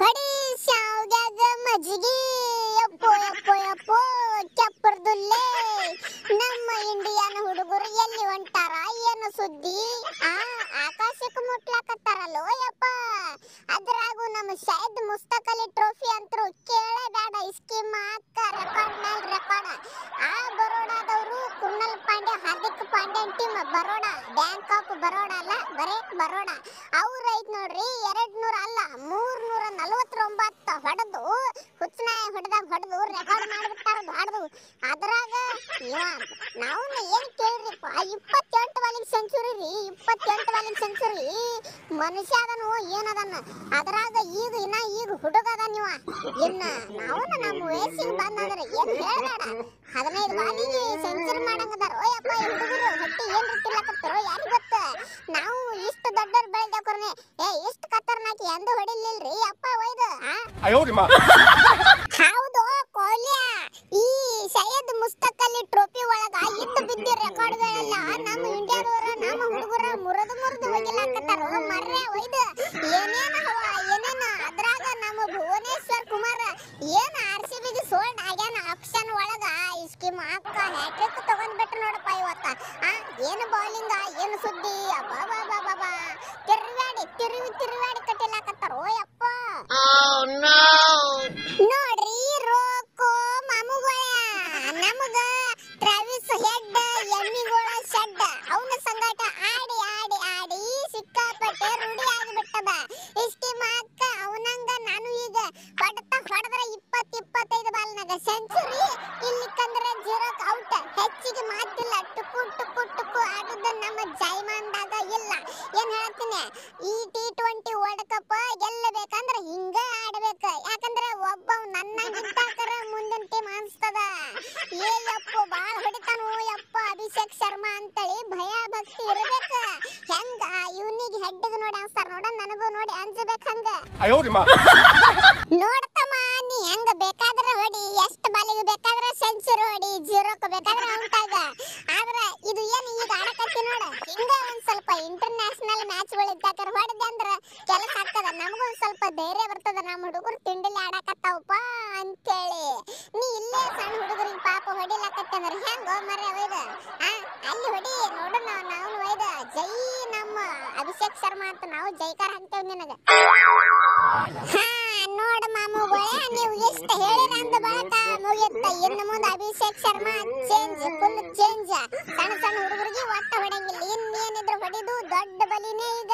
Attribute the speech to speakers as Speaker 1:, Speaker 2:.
Speaker 1: ಹೊಡಿ ಶಾವ್ಗ್ಯಾಗ ಮಜ್ಜಿಗೆ. ಯಪ್ಪೋ ಯಪ್ಪೋ ಯಪ್ಪೋ, ಚಪ್ಪರ್ದುಲ್ಲೆ. ನಮ್ಮ ಇಂಡಿಯಾನ ಹುಡುಗರು ಎಲ್ಲಿ ಹೊಂಟಾರ ಏನು ಸುದ್ದಿ? ಆ, ಆಕಾಶಕ್ಕೆ ಮುಟ್ಲಾಕತ್ತಾರಲ್ಲೋ, ಯಪ್ಪ. ಅದ್ರಾಗೂ ನಮ್ಮ ಶೈದ್ ಮುಸ್ತಕ್ ಅಲಿ ಟ್ರೋಫಿ ಅಂತೂ ಕೇಳೇ ಬೇಡ. ಸ್ಕೀಮ್ ಅಕ್ಕ ರೆಕಾರ್ಡ್ ಮೇಲೆ ರೆಕಾರ್ಡ್ ಆ ಬರೋಡಾದವರು Krunal Pande Hardik Pandyan team Baroda. Bank of Baroda ಅಲ್ಲ, ಬರೇ ಬರೋಡ. ಅವ್ರ ಐತ್ ನೋಡ್ರಿ ಎರಡ್ ನೂರ ಅಲ್ಲ ಮೂರ್ ನೂರ ನಲವತ್ತೊಂಬತ್ತು ಹೊಡೆದು ಹುಚ್ಚನಾಯ ಹೊಡೆದಾಗ ಹೊಡೆದು ರೆಕಾರ್ಡ್ ಮಾಡ್ಬಿಟ್ಟಾರ ಹೊಡೆದು ಅದ್ರಾಗ ಇವ ನಾವು ಏನ್ ಕೇಳ್ರಿಪ್ಪ? ಇಪ್ಪತ್ತೆಂಟು ಬಾಲಿಂಗ್ ಸೆಂಚುರಿ ರೀ, ಇಪ್ಪತ್ತೆಂಟು ಬಾಲಿಂಗ್ ಸೆಂಚುರಿ ಮನುಷ್ಯ ಅದನು ಏನದನ್ನ ಅದ್ರಾಗ ಈಗ ಇನ್ನ ಈಗ ಹುಡುಗ ಅದ ನೀವ. ಇನ್ನ ನಾವು ನಮ್ಮ ವಯಸ್ಸಿಗೆ ಬಂದಂದ್ರೆ ಏನ್ ಹೇಳ್ಬೇಡ. ಹದಿನೈದು ಬಾಲಿಗೆ ಸೆಂಚುರಿ ಮಾಡಂಗದಾರೋ. ಯಪ್ಪ ಈ ಹುಡುಗರು ಹೊಟ್ಟಿ ಏನ್ ತಿಲ್ಲಕತ್ತಾರೋ ಯಾರಿಗ್ ಗೊತ್ತ? ನಾವು ಇಷ್ಟು ದೊಡ್ಡವ್ರು ಬೆಳ್ದವ್ರನೆ ಏ, ಇಷ್ಟು ಕತ್ತರ್ನಾಕಿ ಎಂದು ಹೊಡಿಲಿಲ್ರಿ? ಅಪ್ಪ, ಒಯ್ದು, ಆ? ಸೈಯದ್ ಮುಸ್ತಕ್ ಅಲಿ ಟ್ರೋಫಿ ಒಳಗ ಇದ್ದು ಬಿದ್ದ ರೆಕಾರ್ಡ್ಗಳೆಲ್ಲ ನಮ್ಮ ಇಂಡಿಯಾದವರ ನಮ್ಮ ಹುಡುಗರ ಮುರಿದು ಹೋಗಿಲ್ಲ ಹೋಗಿಲಾಕತ್ತಾರ ಮರ್ರೆ ಒಯ್ದು. ಏನೇನ ಏನೇನ. ಅದ್ರಾಗ ನಮ್ಮ ಭುವನೇಶ್ವರ್ ಕುಮಾರ್ ಏನ್ ಆರ್ ಸಿ ಬಿಗೆ ಸೋಲ್ಡ್ ಆಗ್ಯಾನ ಆಪ್ಷನ್ ಒಳಗ? ಸ್ಕೀಮ್ ಹಾಕ ಹ್ಯಾಟ್ರಿಕ್ ತಗೊಂಡ್ಬಿಟ್ರು ನೋಡಪ್ಪ ಇವತ್ತ. ಆ ಏನು ಬೌಲಿಂಗ್ ಏನು ಸುದ್ದಿ? ಅಬ್ಬಾ ತಿರುಗಾಡಿ ತಿರುವಿ ತಿರುಗಾಡಿ ಕಟ್ಟಿಲಾಕತ್ತಾರ ಓ ಯಪ್ಪ ನೋಡ್ರಿ ಈ ಟಿ ಟ್ವೆಂಟಿ ವರ್ಲ್ಡ್ ಕಪ್ ಗೆಲ್ಲಬೇಕಂದ್ರೆ ಹಿಂಗ ಆಡ್ಬೇಕ. ಯಾಕಂದ್ರೆ ಒಬ್ಬ ನನ್ನಂಗಿದ್ದಾಕರ ಮುಂದಿನ ಟೀಮ್ ಅನ್ಸ್ತದ. ಏ ಯಪ್ಪ, ಬಾಳ ಹೊಡಿತಾನು ಯಪ್ಪ ಅಭಿಷೇಕ್ ಶರ್ಮಾ ಅಂತೇಳಿ ಭಯ ಭಕ್ತಿ ಇರ್ಬೇಕ. ಹೆಂಗ ಇವನಿಗೆ ಹೆಡ್ಡಿಗೆ ನೋಡಿ ಅನ್ಸ್ತಾರ ನೋಡ, ನನಗೂ ನೋಡಿ ಅನ್ಸ್ಬೇಕ ಹಂಗ. ಜೀರೋಕ್ ಬೇಕಾದ್ರೆ ಉಂಟಾಗ ಆದ್ರೆ ಇದು ಏನು ಈಗ ಆಡಕತ್ತಿ ನೋಡ. ಹಿಂಗ ಒಂದ್ ಸ್ವಲ್ಪ ಇಂಟರ್ನ್ಯಾಷನಲ್ ಮ್ಯಾಚ್ಗಳು ಇದ್ದಾಗ ಹೊಡೆದ ಅಂದ್ರ ಕೆಲಸ ಆಗ್ತದ. ನಮಗೂ ಒಂದ್ ಸ್ವಲ್ಪ ಧೈರ್ಯ ಬರ್ತದ. ನಮ್ಮ ಹುಡುಗರು ತಿಂಡಿಲಿ ಆಡಕತ್ತಾವಪ್ಪ ಅಂತೇಳಿ. ನೀ ಇಲ್ಲೇ ಸಣ್ಣ ಹುಡುಗರಿಗೆ ಪಾಪ ಹೊಡಿಲಕತ್ತಂದ್ರ ಹೆಂಗ ಮರ ಒಯ್ದ ಆ, ಅಲ್ಲಿ ಹೊಡಿ. ನೋಡು ನಾವು ನಾವು ಒಯ್ದ ಜೈ ನಮ್ಮ ಅಭಿಷೇಕ್ ಶರ್ಮಾ ಅಂತ ನಾವು ಜೈಕಾರ ಅಂತೇವ್ ನಿನಗ. ಹಾ, ನೋಡ ಮಾಮೂಗಳೇ, ನೀವು ಎಷ್ಟು ಹೇಳಿರ ಅಂತ ಬಳಕ ಮುಗಿಯುತ್ತ. ಇನ್ನು ಮುಂದೆ Abhishek Sharma change full change ಸಣ್ಣ ಸಣ್ಣ ಹುಡುಗರಿಗೆ ಒಟ್ಟ ಹೊಡೆಯಂಗಿಲ್ಲ. ಇನ್ನೇನಿದ್ರು ಹೊಡೆದು ದೊಡ್ಡ ಬಲಿನೇ ಈಗ